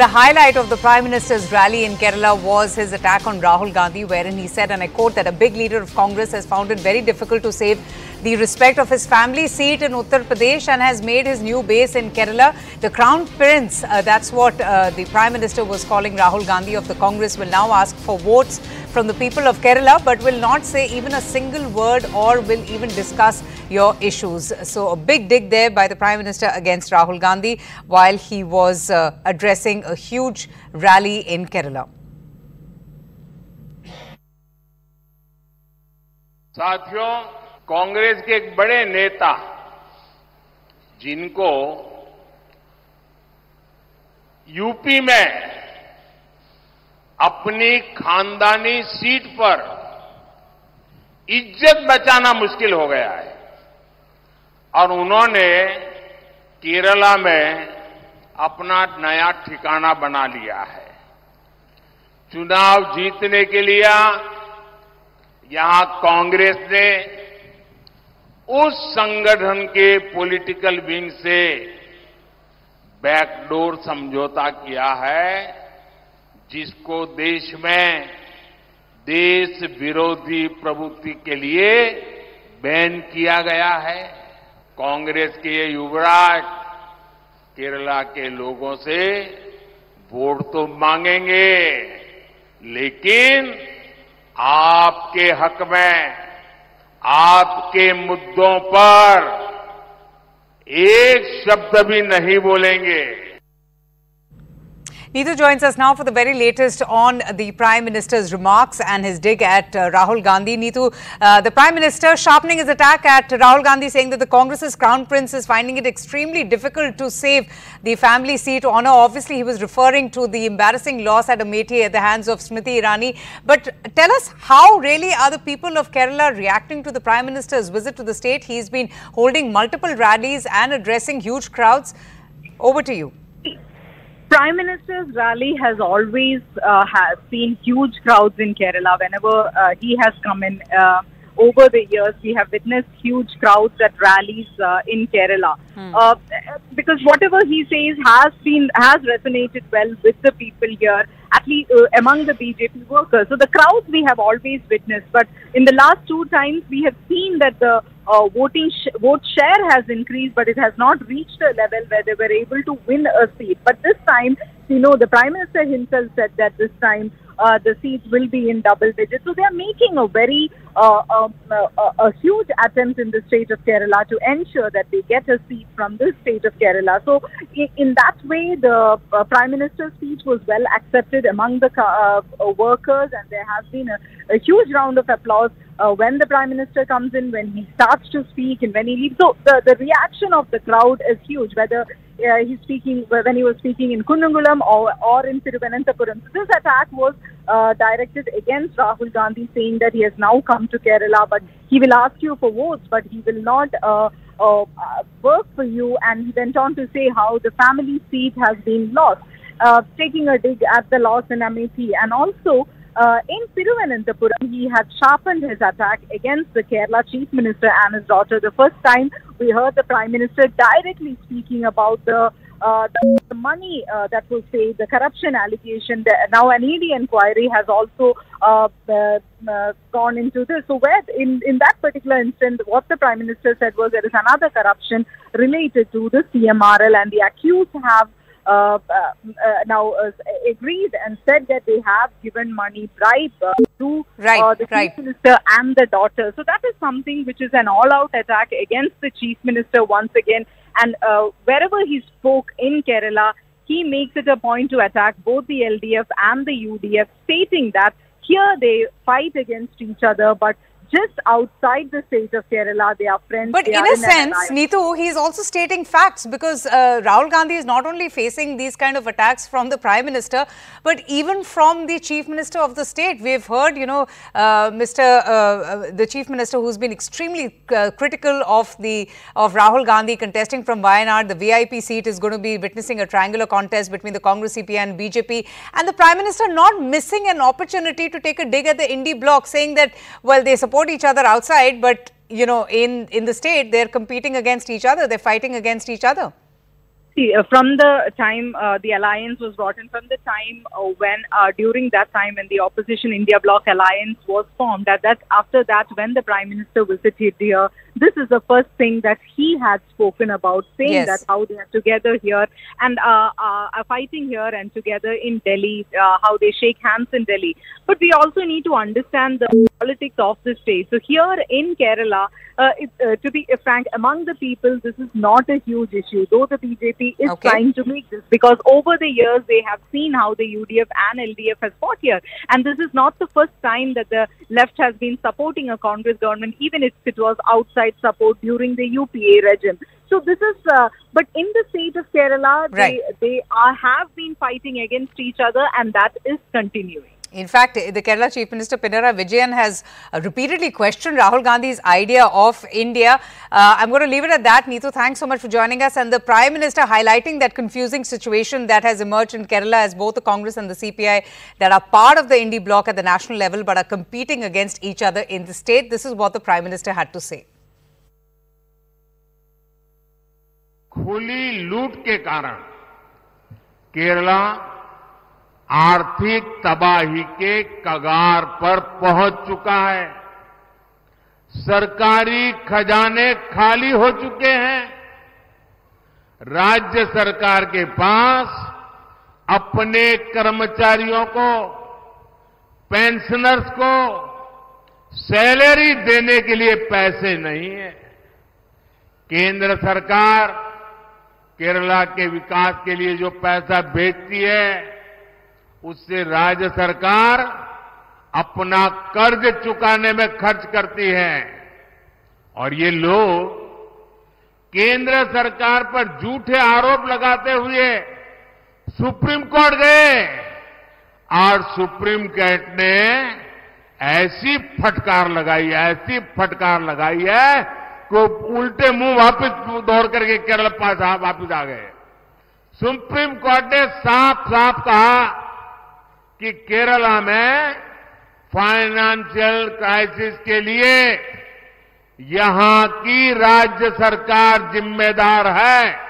But a highlight of the Prime Minister's rally in Kerala was his attack on Rahul Gandhi, wherein he said, and I quote, that a big leader of Congress has found it very difficult to save the respect of his family seat in Uttar Pradesh and has made his new base in Kerala. The Crown Prince, uh, that's what uh, the Prime Minister was calling Rahul Gandhi of the Congress, will now ask for votes from the people of Kerala, but will not say even a single word or will even discuss your issues. So, a big dig there by the Prime Minister against Rahul Gandhi while he was uh, addressing a huge rally in Kerala. साथियों कांग्रेस के एक बड़े नेता जिनको UP में अपनी खानदानी seat पर इज़्ज़त बचाना मुश्किल हो गया है। और उन्होंने केरला में अपना नया ठिकाना बना लिया है। चुनाव जीतने के लिए यहाँ कांग्रेस ने उस संगठन के पॉलिटिकल विंग से बैकडोर समझौता किया है जिसको देश में देश विरोधी प्रवृत्ति के लिए बैन किया गया है, कांग्रेस के ये युवराज केरला के लोगों से वोट तो मांगेंगे, लेकिन आपके हक में, आपके मुद्दों पर एक शब्द भी नहीं बोलेंगे। Neetu joins us now for the very latest on the Prime Minister's remarks and his dig at uh, Rahul Gandhi. Neetu, uh, the Prime Minister sharpening his attack at Rahul Gandhi, saying that the Congress's crown prince is finding it extremely difficult to save the family seat honor. Obviously, he was referring to the embarrassing loss at Amethi at the hands of Smriti Irani. But tell us, how really are the people of Kerala reacting to the Prime Minister's visit to the state? He's been holding multiple rallies and addressing huge crowds. Over to you. Prime Minister's rally has always uh, has seen huge crowds in Kerala. Whenever uh, he has come in uh, over the years, we have witnessed huge crowds at rallies uh, in Kerala. Uh, because whatever he says has been has resonated well with the people here, at least uh, among the BJP workers. So the crowds we have always witnessed, but in the last two times we have seen that the uh, voting sh- vote share has increased, but it has not reached a level where they were able to win a seat. But this time, you know, the Prime Minister himself said that this time uh, the seats will be in double digits. So they are making a very uh, um, uh, a huge attempt in the state of Kerala to ensure that they get a seat from this state of Kerala. So in, that way, the uh, Prime Minister's speech was well accepted among the uh, workers, and there has been a, a huge round of applause uh, when the Prime Minister comes in, when he starts to speak, and when he leaves. So the, the reaction of the crowd is huge, whether uh, he's speaking when he was speaking in Kunnamkulam or, or in Thiruvananthapuram. So this attack was uh, directed against Rahul Gandhi, saying that he has now come to Kerala, but he will ask you for votes, but he will not uh, uh, work for you. And he went on to say how the family seat has been lost, uh, taking a dig at the loss in Amethi, and also. Uh, in Thiruvananthapuram, he had sharpened his attack against the Kerala Chief Minister and his daughter. The first time we heard the Prime Minister directly speaking about the uh, the, money uh, that was paid, the corruption allegation. Now an ED inquiry has also uh, gone into this. So where in, in that particular instance, what the Prime Minister said was there is another corruption related to the CMRL and the accused have uh, uh, Uh, uh, uh, now uh, agreed and said that they have given money bribe to right, the right. chief minister and the daughter. So that is something which is an all-out attack against the chief minister once again. And wherever he spoke in Kerala, he makes it a point to attack both the LDF and the UDF, stating that here they fight against each other, but just outside the state of Kerala. They are friends. But in a sense, alliance. Neetu, he is also stating facts because uh, Rahul Gandhi is not only facing these kind of attacks from the Prime Minister, but even from the Chief Minister of the state. We've heard, you know, uh, Mr. Uh, the Chief Minister who's been extremely uh, critical of the of Rahul Gandhi contesting from Wayanad. The VIP seat is going to be witnessing a triangular contest between the Congress, CPI and BJP. And the Prime Minister not missing an opportunity to take a dig at the indie bloc, saying that, well, they support each other outside, but you know, in in the state, they're competing against each other. They're fighting against each other. See, uh, from the time uh, the alliance was brought in, from the time uh, when uh, during that time when the opposition India Bloc alliance was formed, that, that after that when the Prime Minister visited here, this is the first thing that he had spoken about, saying Yes. that how they are together here and uh, uh, are fighting here and together in Delhi, uh, how they shake hands in Delhi. But we also need to understand the politics of the state. So here in Kerala, uh, it, uh, to be frank, among the people, this is not a huge issue, though the BJP is Okay. trying to make this because over the years they have seen how the UDF and LDF has fought here. And this is not the first time that the left has been supporting a Congress government, even if it was outside support during the UPA regime. So this is, uh, but in the state of Kerala, Right. they, they are, have been fighting against each other and that is continuing. In fact, the Kerala Chief Minister Pinarayi Vijayan has uh, repeatedly questioned Rahul Gandhi's idea of India. Uh, I'm going to leave it at that. Neetu, thanks so much for joining us. And the Prime Minister highlighting that confusing situation that has emerged in Kerala as both the Congress and the CPI that are part of the Indie bloc at the national level but are competing against each other in the state. This is what the Prime Minister had to say. खुली लूट के कारण केरला आर्थिक तबाही के कगार पर पहुँच चुका है। सरकारी खजाने खाली हो चुके हैं। राज्य सरकार के पास अपने कर्मचारियों को पेंशनर्स को सैलरी देने के लिए पैसे नहीं है। केंद्र सरकार केरला के विकास के लिए जो पैसा भेजती है, उससे राज्य सरकार अपना कर्ज चुकाने में खर्च करती है। और ये लोग केंद्र सरकार पर झूठे आरोप लगाते हुए सुप्रीम कोर्ट गए और सुप्रीम कोर्ट ने ऐसी फटकार लगाई है, ऐसी फटकार लगाई है को उल्टे मुँह वापस दौड़ करके केरल पास वापस आ गए। सुप्रीम कोर्ट ने साफ़ साफ़ कहा कि केरला में फाइनेंशियल क्राइसिस के लिए यहाँ की राज्य सरकार जिम्मेदार है।